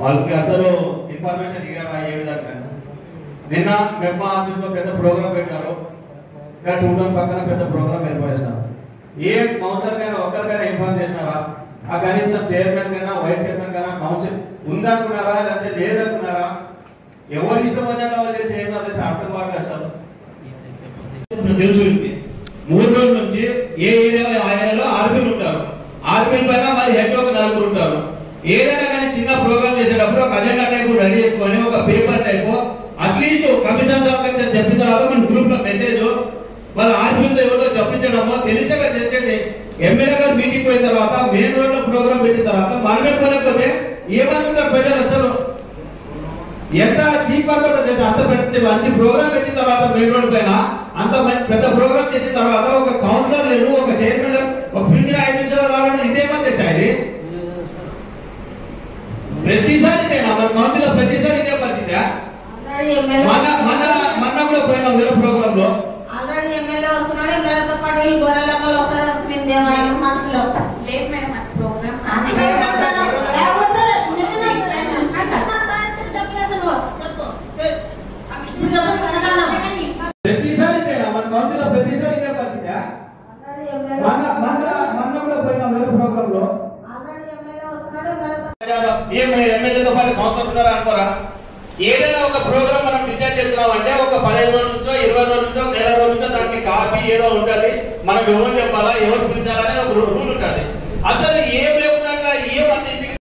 వాళ్ళకి అసలు ఇన్ఫర్మేషన్ ఇవ్వరా ఏ విధంగా నిన్న మెప్ప ఆఫీస్లో పెద్ద ప్రోగ్రామ్ పెట్టారు. ఇంకా పక్కన పెద్ద ప్రోగ్రామ్ ఏర్పరిచినారు ఏ కౌన్సిలర్ కైనా ఒక్కరికైనా ఇన్ఫార్మ్ చేసినారా? ఆ కనీసం చైర్మన్ కైనా వైస్ చైర్మన్ కైనా కౌన్సిల్ ఉందనుకున్నారా లేకపోతే లేదనుకున్నారా? ఎవరు ఇష్టం వచ్చినట్టు వాళ్ళు చేసి ఏం కాదు అర్థం కావట్లేదు అసలు. తెలుసు మూడు రోజుల నుంచి ఏ ఏరియాలో ఆ ఏరియాలో ఆర్పీలు ఉంటారు. ఆర్మీల పైన మరి హెడ్ ఏదైనా కానీ చిన్న ప్రోగ్రామ్ చేసేటప్పుడు ఒక అజెండా టైప్ రెడీ చేసుకొని ఒక పేపర్ టైప్ అట్లీస్ట్ కమిషన్ దాకా చెప్పిన తర్వాత మన గ్రూప్లో మెసేజ్ వాళ్ళ ఆర్పీలతో ఎవరో చెప్పించడమో తెలిసేగా చేసేది ఎమ్మెల్యే గారు మీటింగ్ పోయిన తర్వాత మెయిన్ రోడ్లో ప్రోగ్రామ్ పెట్టిన తర్వాత మనమే పోలేకపోతే ఏమనుకుంటారు ప్రజలు అసలు? ఎంత చీప్ పర్పస్ చేసి అంత పెద్ద మంచి ప్రోగ్రామ్ పెట్టిన తర్వాత మెయిన్ రోడ్ పైన అంత పెద్ద ప్రోగ్రామ్ చేసిన తర్వాత ఒక కౌన్సిలర్ లేదు ఒక చైర్మన్ ఒక పిలిచిన ప్రతిసారి నేను మన కౌన్సిలర్ ప్రతిసారి ఇదే పరిస్థితి ఆల్రెడీ ఎమ్మెల్యే మన మన మన కూడా పోయినాం వేరే ప్రోగ్రామ్లో ఆల్రెడీ ఎమ్మెల్యే వస్తున్నాడు ఎమ్మెల్యేతో పాటు వీళ్ళు గొర్రెల లెక్కలు వస్తారు అనుకునిందేమో ఆయన మనసులో. లేదు మేడం అది ప్రోగ్రామ్ అంటే లేకపోతే నెక్స్ట్ టైం నుంచి చెప్పలేదు నువ్వు చెప్పు ఇప్పుడు చెప్పు. సమాధానం. ప్రతిసారి నేను మన కౌన్సిలర్ ప్రతిసారి ఇదే పరిస్థితి ఆల్రెడీ ఎమ్మెల్యే మన మన మన కూడా పోయినాం వేరే ప్రోగ్రామ్లో ఆల్రెడీ ఎమ్మెల్యే వస్తున్నాడు ఎమ్మెల్యేతో ఏం ఎమ్మెల్యేతో పాటు కౌన్సిలర్ ఉన్నారా అనుకోరా? ఏదైనా ఒక ప్రోగ్రామ్ మనం డిసైడ్ చేస్తున్నామంటే ఒక పదిహేను రోజుల నుంచో ఇరవై రోజుల నుంచో నెల రోజుల నుంచో దానికి కాపీ ఏదో ఉంటది. మనం ఎవరు చెప్పాలా ఎవరు పిలిచాలా అనేది ఒక రూల్ ఉంటుంది. అసలు ఏం